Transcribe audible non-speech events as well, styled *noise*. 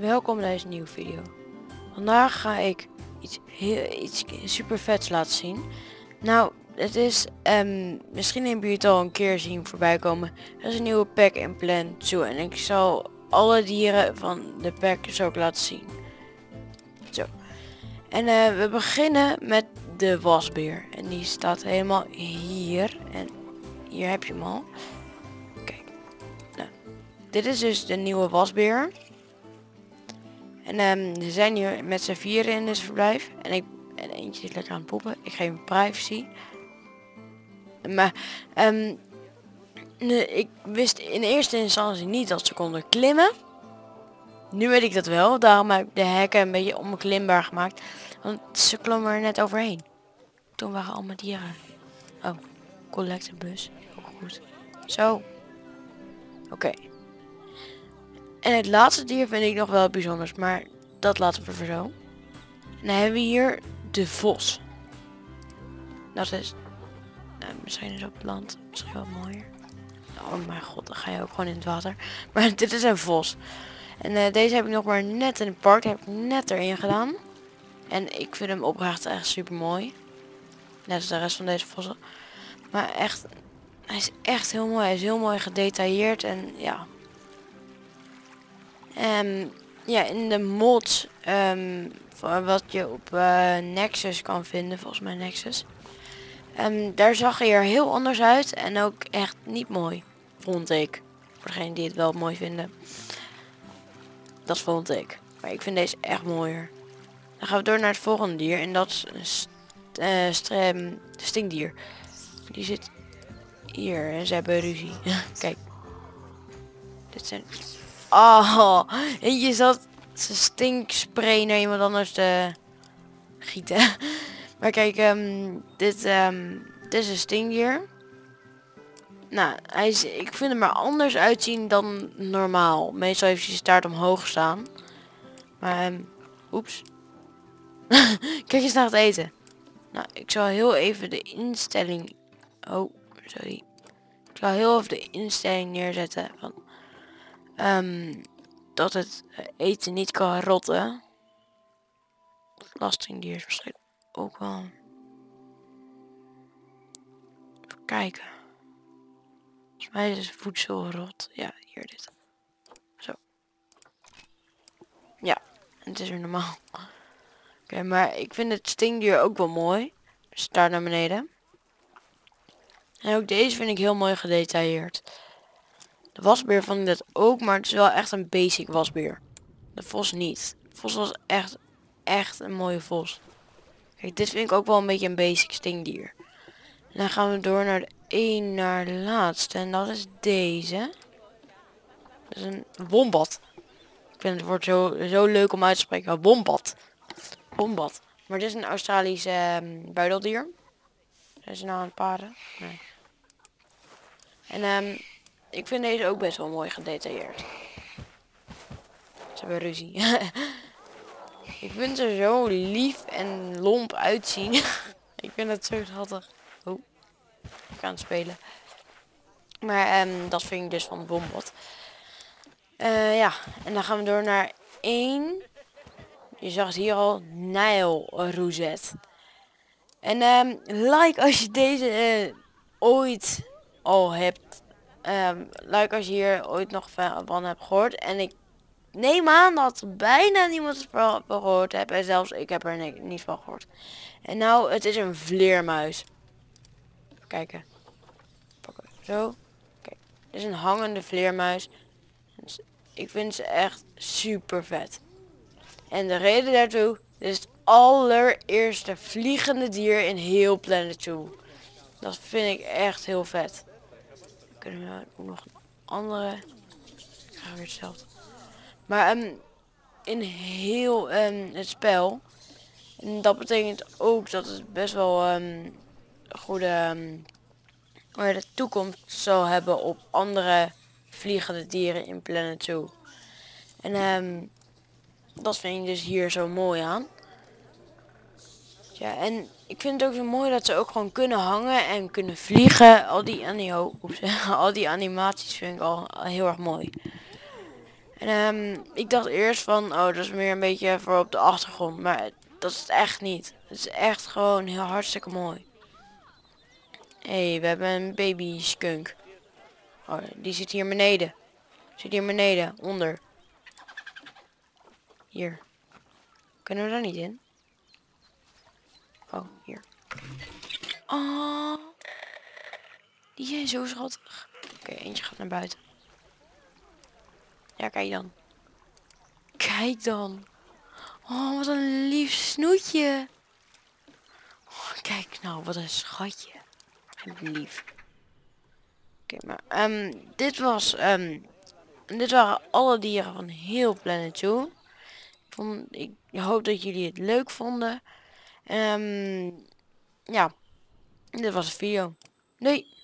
welkom bij deze nieuwe video. Vandaag ga ik iets, heel, iets super vets laten zien. Nou, het is, um, misschien hebben jullie het al een keer zien voorbij komen. Er is een nieuwe pack in Plan 2 en ik zal alle dieren van de pack zo ook laten zien. Zo. En uh, we beginnen met de wasbeer. En die staat helemaal hier. En hier heb je hem al. Kijk. Nou, dit is dus de nieuwe wasbeer. En um, we zijn hier met z'n vieren in dit verblijf. En, ik, en eentje is lekker aan het poepen. Ik geef hem privacy. Maar um, ik wist in eerste instantie niet dat ze konden klimmen. Nu weet ik dat wel. Daarom heb ik de hekken een beetje onbeklimbaar gemaakt. Want ze klommen er net overheen. Toen waren allemaal dieren. Oh, collectebus. Ook goed. Zo. Oké. En het laatste dier vind ik nog wel bijzonders, maar dat laten we voor zo. En dan hebben we hier de vos. Dat is, nou, misschien is op het land misschien wel mooier. Oh mijn god, dan ga je ook gewoon in het water. *laughs* Maar dit is een vos. En uh, deze heb ik nog maar net in het park, heb ik net erin gedaan. En ik vind hem oprecht echt super mooi. Net als de rest van deze vossen. Maar echt, hij is echt heel mooi. Hij is heel mooi gedetailleerd en ja, Um, ja, in de mods um, wat je op uh, Nexus kan vinden, volgens mij Nexus. Um, daar zag hij er heel anders uit en ook echt niet mooi, vond ik. Voor degenen die het wel mooi vinden. Dat vond ik. Maar ik vind deze echt mooier. Dan gaan we door naar het volgende dier en dat is een st uh, stinkdier. Die zit hier en ze hebben ruzie. *laughs* Kijk. Dit zijn Oh, en je zat stinkspray naar iemand anders te gieten. *laughs* Maar kijk, um, dit, um, dit is een stinkdier. Nou, hij is, ik vind hem er anders uitzien dan normaal. Meestal heeft hij staart omhoog staan. Maar, um, oeps. *laughs* kijk eens naar het eten. Nou, ik zal heel even de instelling... Oh, sorry. Ik zal heel even de instelling neerzetten van Um, dat het eten niet kan rotten. Belastingdier is waarschijnlijk ook wel. Even kijken. Volgens mij is voedsel rot. Ja, hier dit. Zo. Ja, het is weer normaal. *laughs* Oké, maar ik vind het stinkdier ook wel mooi. Staart naar beneden. En ook deze vind ik heel mooi gedetailleerd. Wasbeer vond ik ook, maar het is wel echt een basic wasbeer. De vos niet. De vos was echt, echt een mooie vos. Kijk, dit vind ik ook wel een beetje een basic stingdier. En dan gaan we door naar de één naar de laatste. En dat is deze. Dat is een wombat. Ik vind het woord zo, zo leuk om uit te spreken. Wombat. Wombat. Maar dit is een Australisch um, buideldier. Zijn ze nou aan het? Nee. En um, ik vind deze ook best wel mooi gedetailleerd. Ze hebben ruzie. *laughs* ik vind ze zo lief en lomp uitzien. *laughs* ik vind het zo schattig. Oh, ik ga het spelen. Maar um, dat vind ik dus van Bombot. Uh, ja, en dan gaan we door naar 1. Je zag het hier al, Nile Rosette. En um, like als je deze uh, ooit al hebt Um, als je hier ooit nog van hebt gehoord. En ik neem aan dat bijna niemand het gehoord heeft. En zelfs ik heb er niet van gehoord. En nou, het is een vleermuis. kijken. Pakken. Zo. Kijk. Het is een hangende vleermuis. Dus ik vind ze echt super vet. En de reden daartoe is het allereerste vliegende dier in heel Planet Zoo. Dat vind ik echt heel vet kunnen we ook nog andere. Ik weer hetzelfde. Maar um, in heel um, het spel. En dat betekent ook dat het best wel um, goede de toekomst zal hebben op andere vliegende dieren in Planet Zoo. En dat vind ik dus hier zo mooi aan. Ja, en ik vind het ook zo mooi dat ze ook gewoon kunnen hangen en kunnen vliegen. Al die, oh, oeps, *laughs* al die animaties vind ik al heel erg mooi. En ehm, ik dacht eerst van, oh, dat is meer een beetje voor op de achtergrond. Maar dat is het echt niet. Het is echt gewoon heel hartstikke mooi. Hé, hey, we hebben een baby skunk. Oh, die zit hier beneden. Zit hier beneden, onder. Hier. Kunnen we daar niet in? Oh, hier. Oh. Die zijn zo schattig. Oké, eentje gaat naar buiten. Ja, kijk dan. Kijk dan. Oh, wat een lief snoetje. Oh, kijk nou, wat een schatje. Lief. Oké, maar um, dit was... Um, dit waren alle dieren van heel Planet Zoo. Vond, ik hoop dat jullie het leuk vonden. Um, ja, dit was de video. Doei!